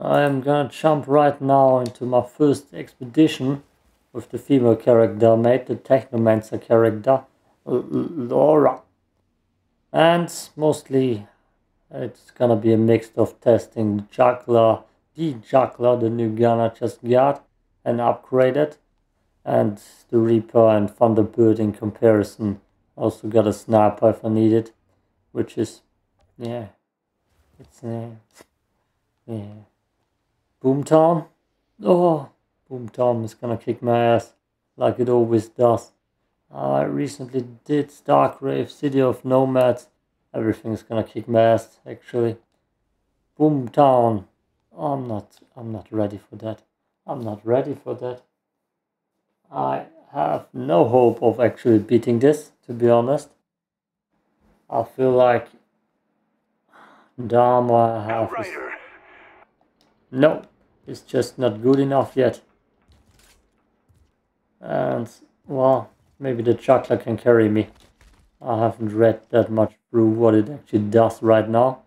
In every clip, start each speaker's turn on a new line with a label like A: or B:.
A: I'm gonna jump right now into my first expedition with the female character mate, the Technomancer character, Laura. And mostly it's gonna be a mix of testing the juggler, the juggler, the new gun I just got and upgraded, and the Reaper and Thunderbird in comparison. Also got a sniper if I need it, which is, yeah, it's, uh, yeah. Boomtown? Oh, Boomtown is gonna kick my ass, like it always does. I recently did Stargrave, City of Nomads, everything's gonna kick my ass actually. Boomtown. I'm not I'm not ready for that. I'm not ready for that. I have no hope of actually beating this, to be honest. I feel like Dharma have is, No, it's just not good enough yet. And well, maybe the juggler can carry me. I haven't read that much through what it actually does right now.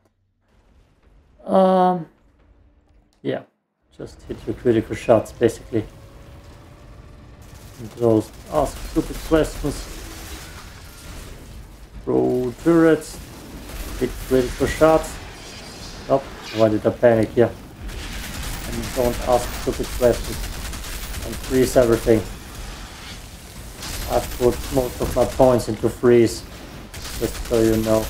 A: Um, yeah, just hit your critical shots basically. And those ask stupid questions. Throw turrets, hit critical shots. Oh, why did I panic here? And don't ask stupid questions. And freeze everything. I've put most of my points into freeze, just so you know.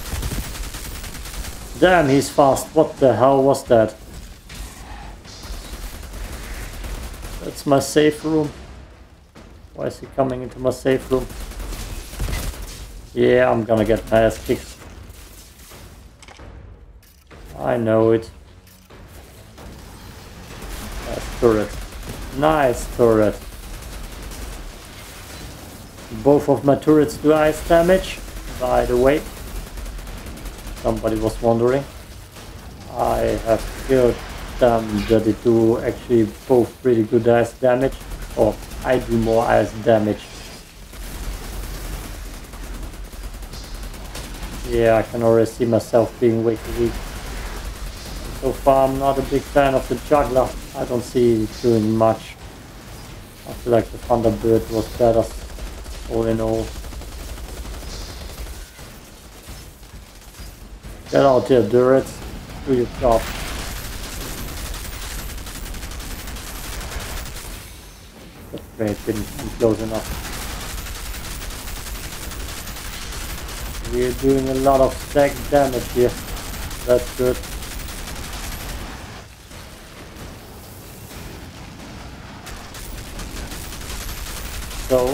A: Damn, he's fast. What the hell was that? That's my safe room. Why is he coming into my safe room? Yeah, I'm gonna get my ass kicked. I know it. Turret. Nice turret. Both of my turrets do ice damage, by the way. Somebody was wondering. I have killed them that they do actually both pretty good ice damage. Or I do more ice damage. Yeah, I can already see myself being too weak. So far I'm not a big fan of the juggler. I don't see it doing much. I feel like the Thunderbird was better all in all. Get out here, turrets. Do your job. That great, didn't come close enough. We're doing a lot of stack damage here. That's good. So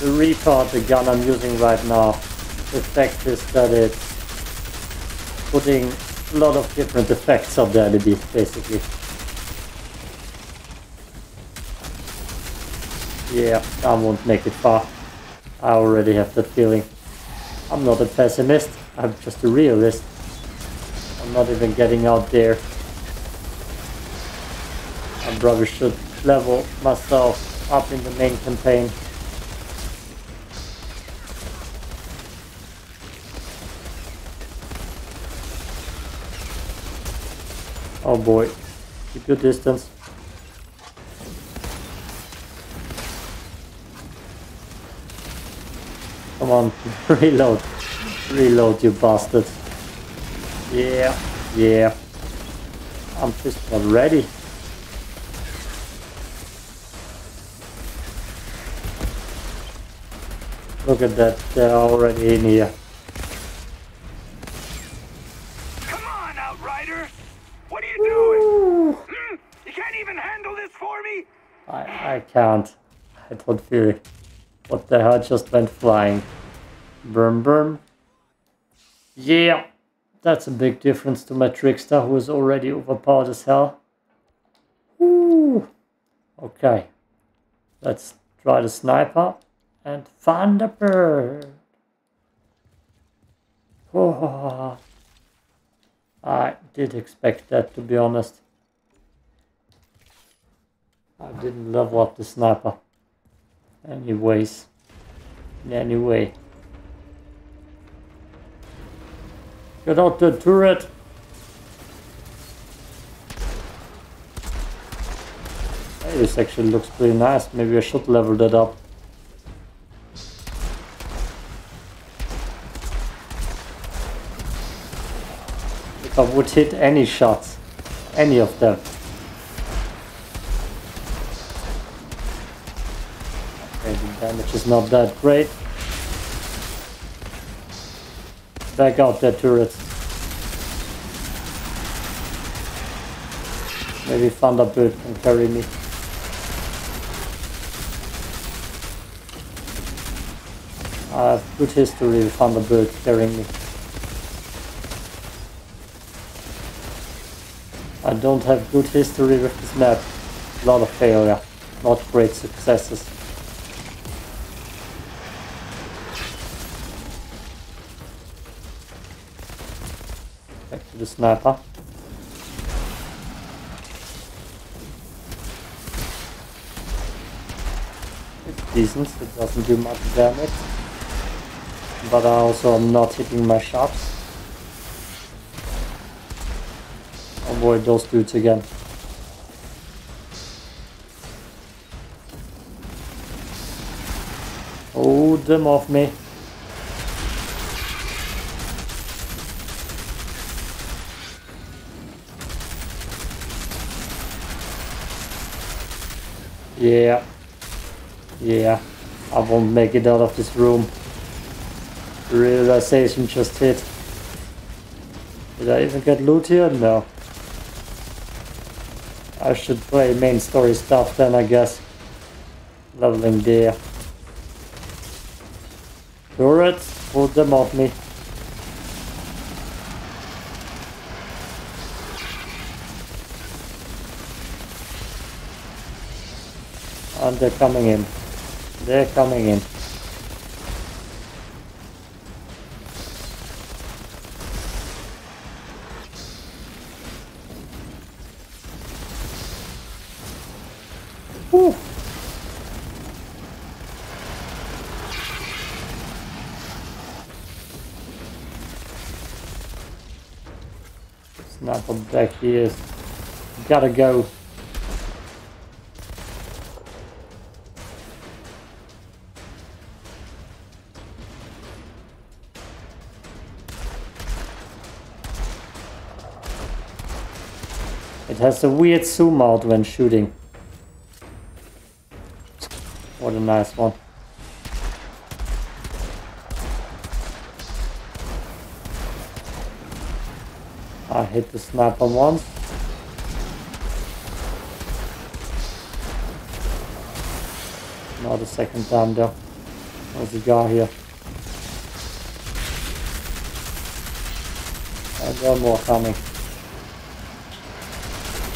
A: the Reaper, the gun I'm using right now, the fact is that it's putting a lot of different effects of the LEDs basically. Yeah, I won't make it far. I already have that feeling. I'm not a pessimist, I'm just a realist. I'm not even getting out there. I probably should level myself up in the main campaign. Oh boy. Keep your distance. Come on, reload. Reload, you bastard. Yeah, yeah. I'm just not ready. Look at that, they're already in here. Come on, outrider! What are you doing? Hmm? I can't. I don't feel it. What the hell just went flying? Burm burm. Yeah, that's a big difference to my trickster who is already overpowered as hell. Ooh. Okay. Let's try the sniper and Thunderbird. Oh, I did expect that to be honest. I didn't level up the sniper. Anyways. Anyway. Get out the turret. This actually looks pretty nice. Maybe I should level that up. I would hit any shots, any of them. Okay, the damage is not that great. Back out that turret. Maybe Thunderbird can carry me. I have good history with Thunderbird carrying me. I don't have good history with this map. A lot of failure, not great successes. Back to the sniper. It's decent, it doesn't do much damage. But I also am not hitting my shots. Avoid those dudes again. Hold them off me. Yeah. Yeah. I won't make it out of this room. Realization just hit. Did I even get loot here? No. I should play main story stuff then I guess. Leveling there. Turrets, hold them off me. And they're coming in. They're coming in. Whew. Back here. Gotta go. It has a weird zoom out when shooting. What a nice one. I hit the sniper once. Not a second time though. There's a guy here. And more coming.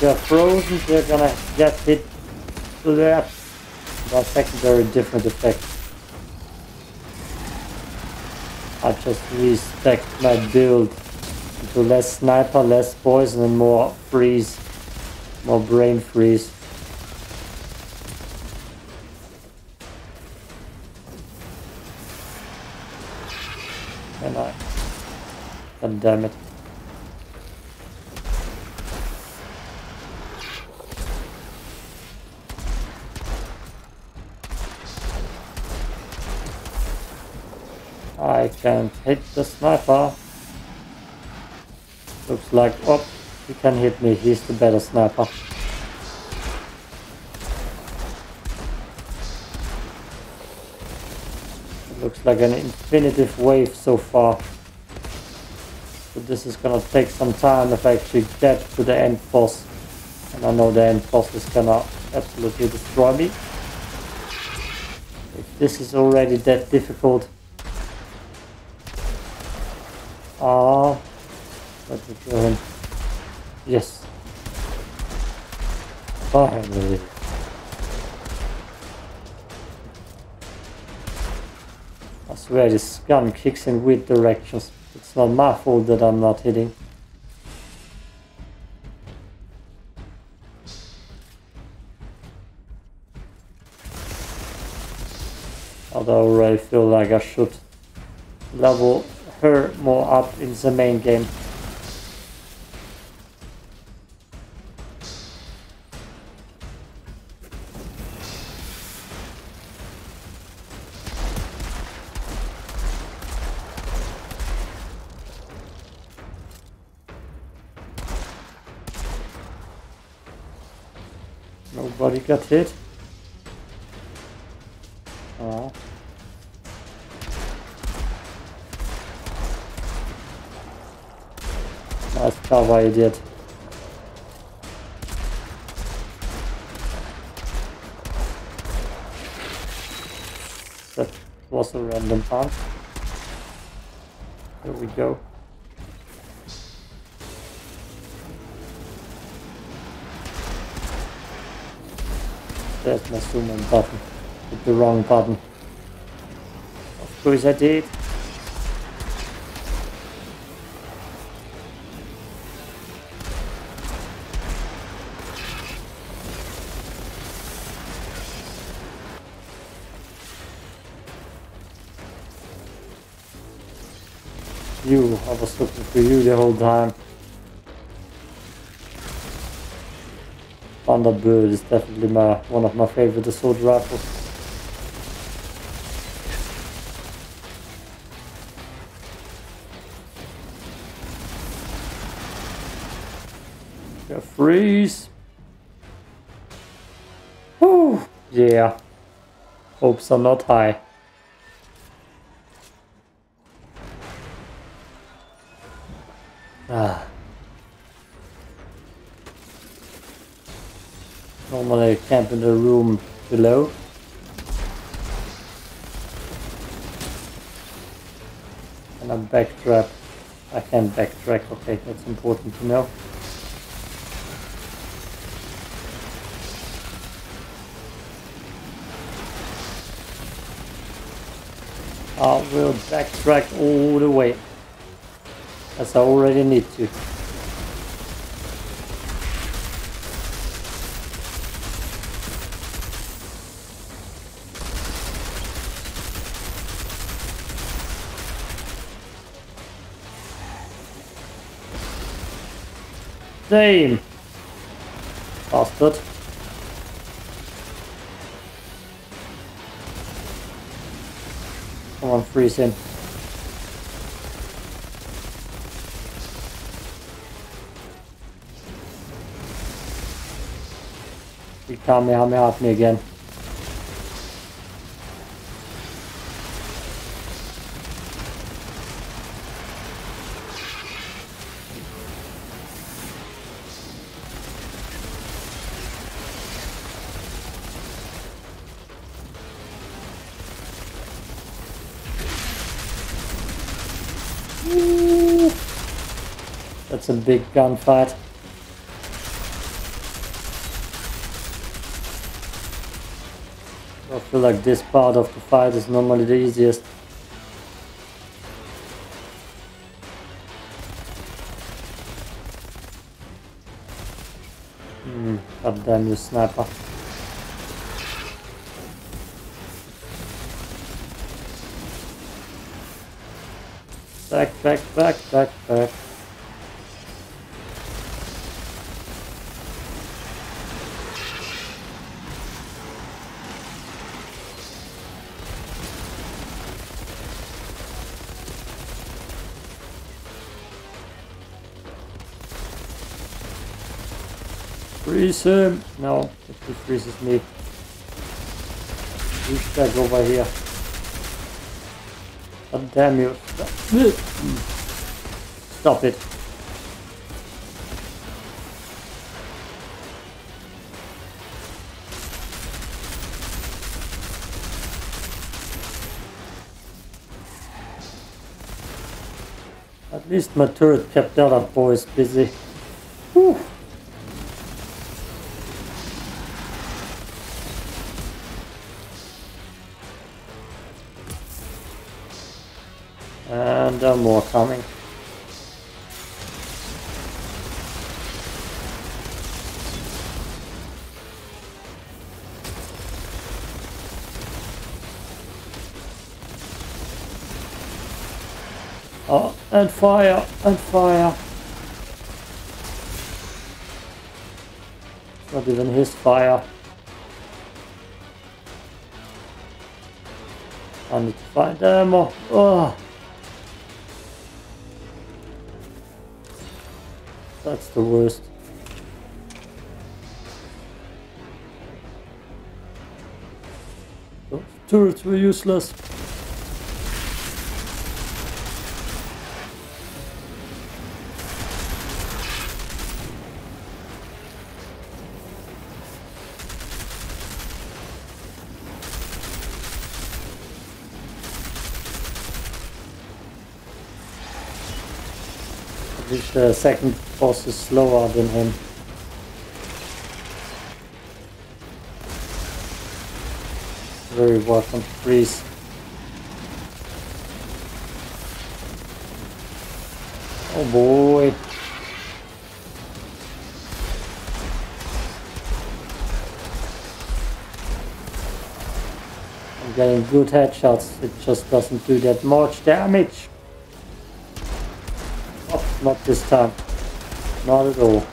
A: They're frozen, they're gonna get hit to that by secondary different effect. I just respect my build into less sniper, less poison and more freeze, more brain freeze. And I, god damn it. I can't hit the sniper. Looks like, oh, he can hit me, he's the better sniper. Looks like an infinitive wave so far. But this is gonna take some time if I actually get to the end boss. And I know the end boss is gonna absolutely destroy me. If this is already that difficult, Ah, let kill him. Yes. Finally. I swear this gun kicks in weird directions. It's not my fault that I'm not hitting. Although I already feel like I should level her more up in the main game. Nobody got hit. Oh. Nice cover, idiot. That was a random punch. There we go. There's my summon button. Hit the wrong button. Of course I did. You, I was looking for you the whole time. Thunderbird is definitely my one of my favorite assault rifles. Yeah, freeze. Whew. Yeah. Hopes are not high. Ah. Normally camp in the room below. And I backtrack. I can backtrack, okay, that's important to know. I will backtrack all the way. As I already need to. Damn! Bastard. Come on, freeze him. He Kamehameha at me again. A big gunfight. I feel like this part of the fight is normally the easiest. Hmm, god damn you sniper. Back, back, back, back, back. Freeze him! No, he freezes me. Douchebag over here. God damn you. Stop, Stop it. At least my turret kept the other boys busy. And are more coming. Oh, and fire, and fire. Not even his fire. I need to find ammo. Oh. That's the worst. Those turrets were useless. Which the second boss is slower than him. Very welcome, freeze. Oh boy. I'm getting good headshots, it just doesn't do that much damage. Not this time. Not at all.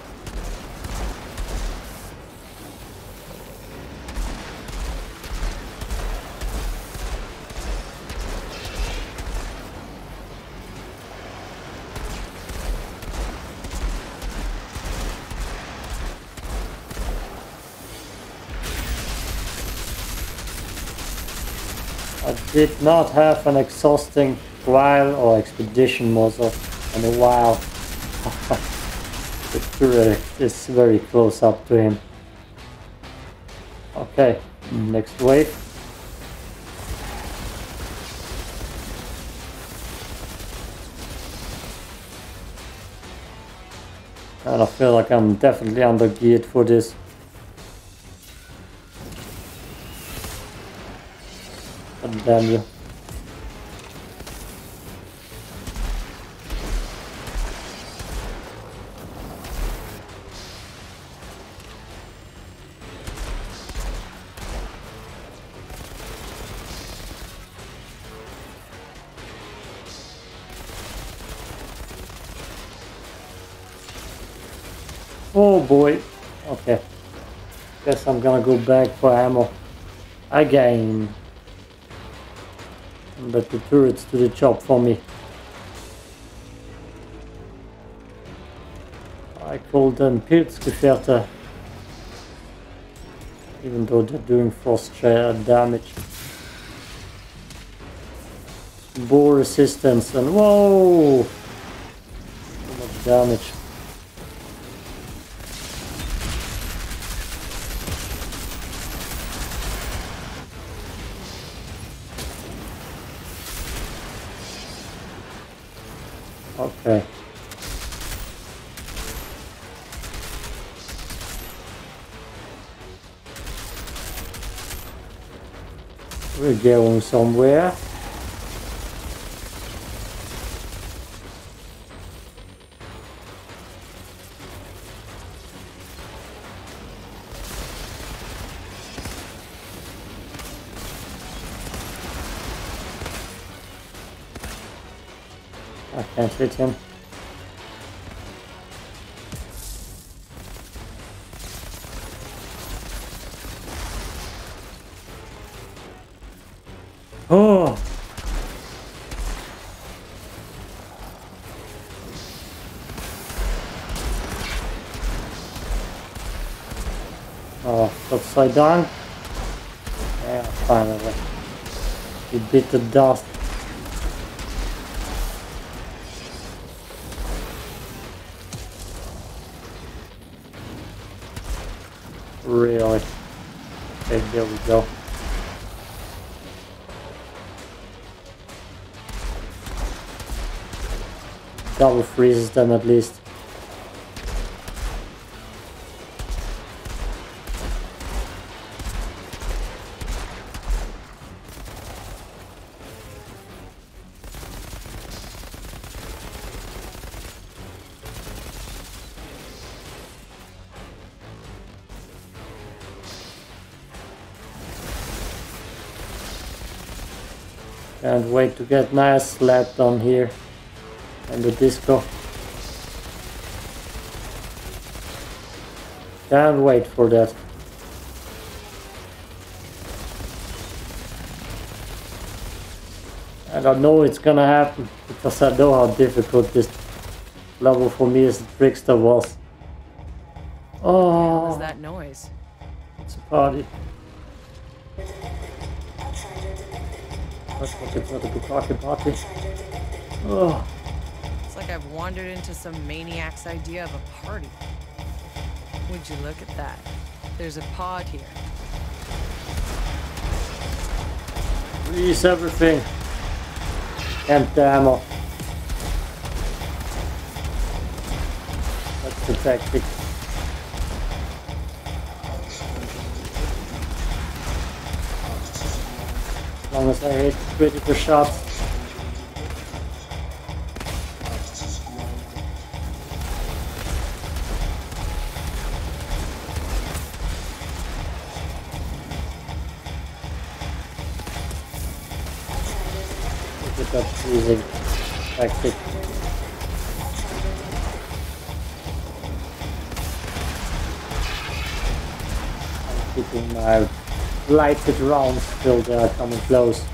A: I did not have an exhausting trial or expedition model in a while. the turret is very close up to him. Okay, next wave. And I feel like I'm definitely under geared for this. Damn you. Guess I'm gonna go back for ammo. Again. But the turrets to the job for me. I call them Pilzgefährte. Even though they're doing frost uh, damage. Bore resistance and whoa! So much damage. Going somewhere. I can't hit him. Upside down. Yeah, finally. You bit the dust. Really? Okay, there we go. Double freezes them at least. Can't wait to get nice slapped on here and the disco. Can't wait for that. And I know it's gonna happen because I know how difficult this level for me as a trickster was.
B: What was
A: Oh,
B: that noise?
A: it's a party. That's what it's not a Bukaki party. Oh.
C: It's like I've wandered into some maniac's idea of a party. Would you look at that? There's a pod here.
A: Freeze everything. Empty ammo. That's the tactic. As I hit critical shots. Look at freezing tactic. I'm keeping my lighted rounds till they uh, are coming close.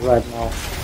A: Right now.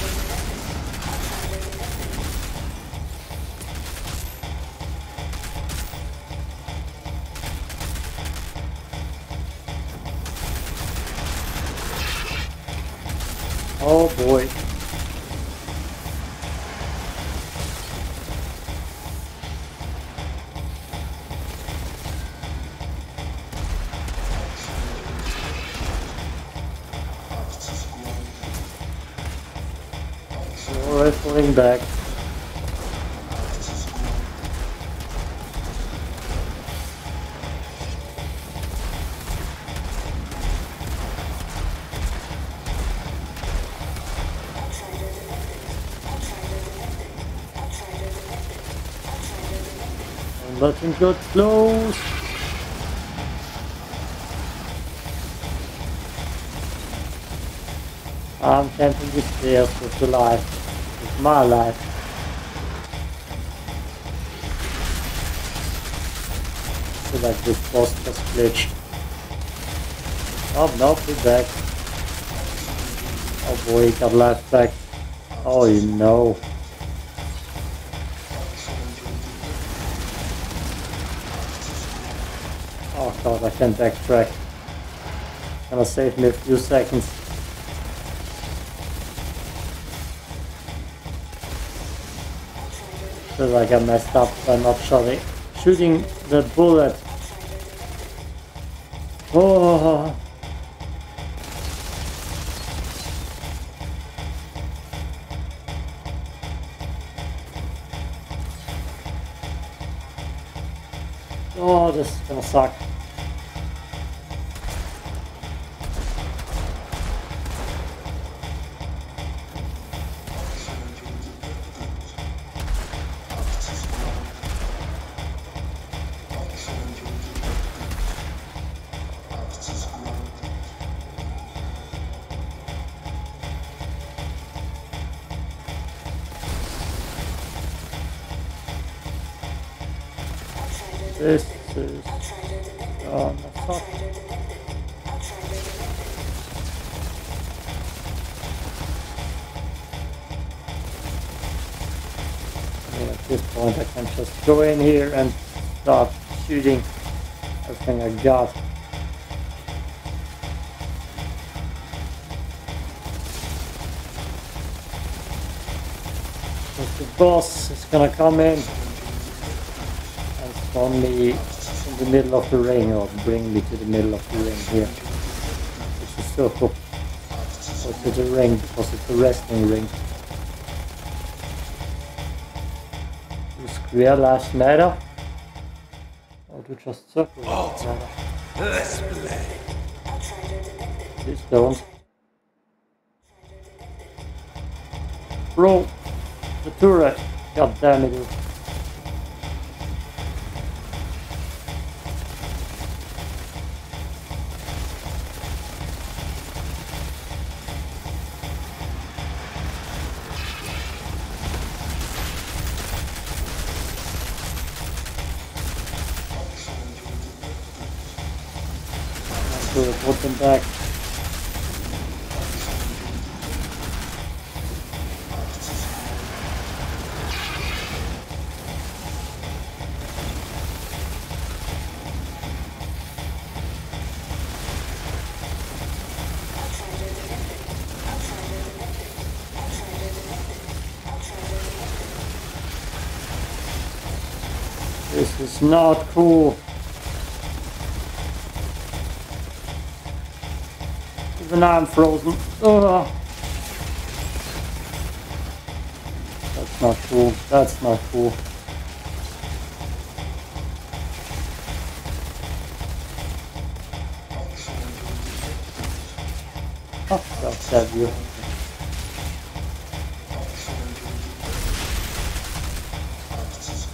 A: Pulling back. I'm letting go close. I'm camping the stairs with the life. With my life. feel like this boss just glitched. Oh no, he's back. Oh boy, he got life back. Oh you know. Oh god, I can't backtrack. Gonna save me a few seconds. Like I messed up by not shooting, shooting the bullet. Oh. Oh, this is gonna suck. Oh, fuck. Yeah, at this point I can just go in here and start shooting everything I got. The boss is gonna come in and spawn me the middle of the ring or bring me to the middle of the ring here. It's a circle. Or to the ring because it's a wrestling ring. Do square lives matter? Or do just circle lives matter? Please don't. Bro, the turret. God damn it. Put back. This is not cool. Even I'm frozen. Ugh. That's not cool. That's not cool. Oh, God, stab you.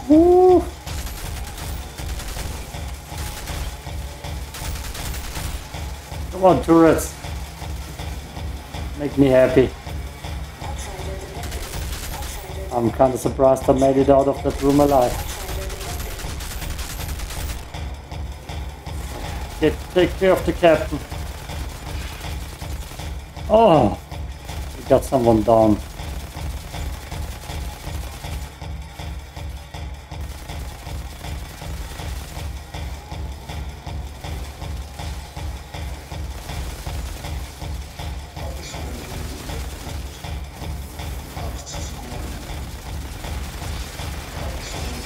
A: Woo! Come on, turrets. Make me happy. I'm kinda surprised I made it out of that room alive. Get, take care of the captain. Oh! We got someone down.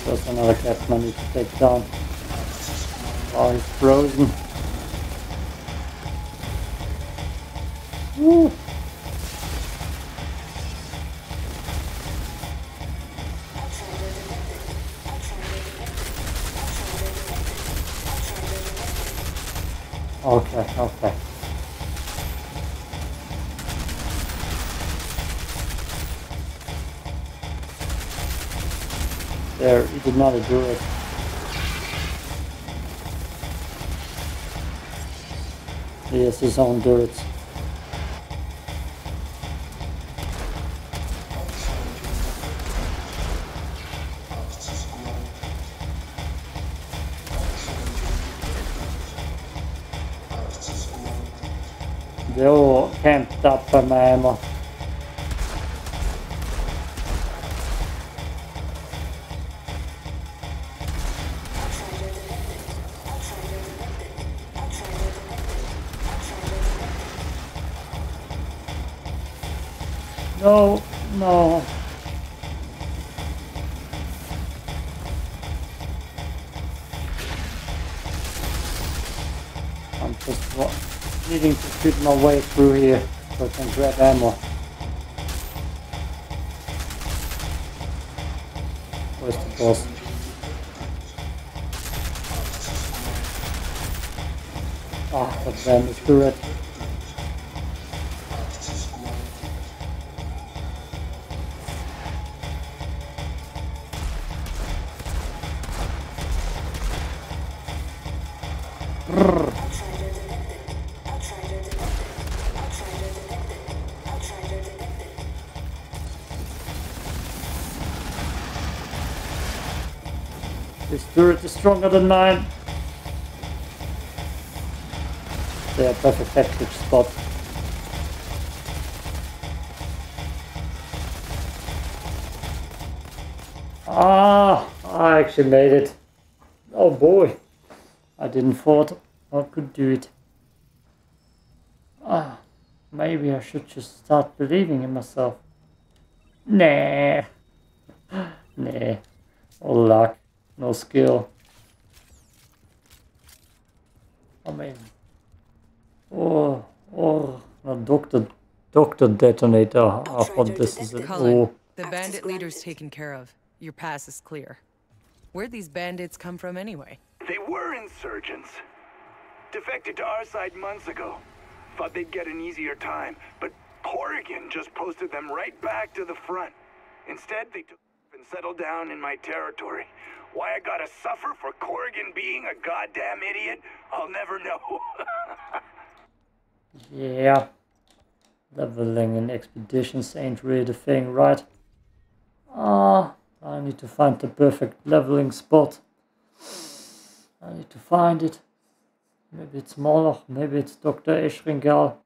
A: There's another captain I need to take down. Oh, he's frozen. Woo. Okay. There, he not do it. He has his own turrets. No, no. I'm just needing to shoot my way through here so I can grab ammo. Where's the boss? Ah, that damn is turret. This turret is stronger than mine. They are perfect effective spot. Ah, I actually made it. Oh boy, I didn't thought I could do it. Ah, maybe I should just start believing in myself. Nah, nah, all luck, no skill. I mean, oh, oh, a doctor, doctor detonator. Ah, I thought this is an
C: Cullen,
A: oh.
C: the bandit leader's taken care of. Your pass is clear. Where'd these bandits come from anyway?
B: They were insurgents. Defected to our side months ago. Thought they'd get an easier time, but Corrigan just posted them right back to the front. Instead, they took and settled down in my territory. Why I gotta suffer for Corrigan being a goddamn idiot, I'll never know.
A: Yeah. Leveling in expeditions ain't really the thing, right? Ah, I need to find the perfect leveling spot. I need to find it. Maybe it's Moloch, maybe it's Dr. Eschringal.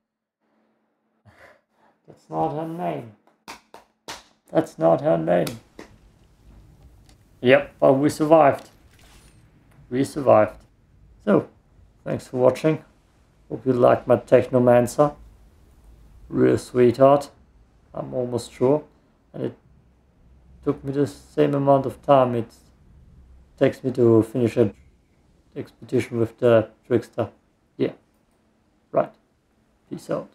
A: That's not her name. That's not her name. Yep, but we survived. We survived. So, thanks for watching. Hope you liked my Technomancer. Real sweetheart. I'm almost sure. And it took me the same amount of time it takes me to finish an expedition with the Trickster. Yeah. Right. Peace out.